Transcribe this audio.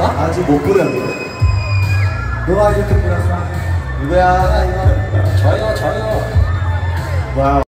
나? 아직 못 보였는데. 너가 이렇게 불렀어. 누구야? 저요, 저요. 와우.